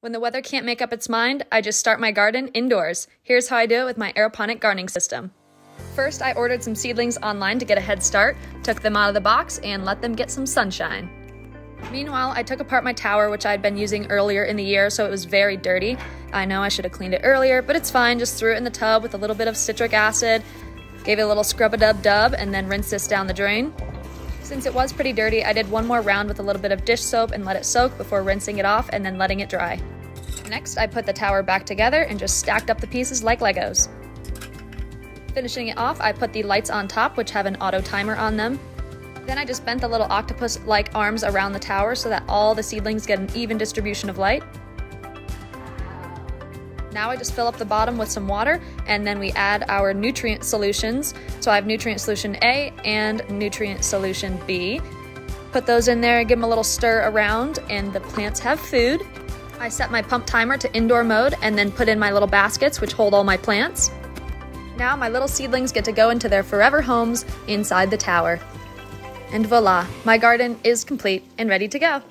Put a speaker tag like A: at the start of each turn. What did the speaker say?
A: When the weather can't make up its mind, I just start my garden indoors. Here's how I do it with my aeroponic gardening system. First, I ordered some seedlings online to get a head start, took them out of the box, and let them get some sunshine. Meanwhile, I took apart my tower, which I'd been using earlier in the year, so it was very dirty. I know I should have cleaned it earlier, but it's fine. Just threw it in the tub with a little bit of citric acid, gave it a little scrub a dub dub, and then rinsed this down the drain. Since it was pretty dirty, I did one more round with a little bit of dish soap and let it soak before rinsing it off and then letting it dry. Next, I put the tower back together and just stacked up the pieces like Legos. Finishing it off, I put the lights on top, which have an auto timer on them. Then I just bent the little octopus-like arms around the tower so that all the seedlings get an even distribution of light. Now I just fill up the bottom with some water and then we add our nutrient solutions. So I have nutrient solution A and nutrient solution B. Put those in there give them a little stir around and the plants have food. I set my pump timer to indoor mode and then put in my little baskets which hold all my plants. Now my little seedlings get to go into their forever homes inside the tower. And voila, my garden is complete and ready to go.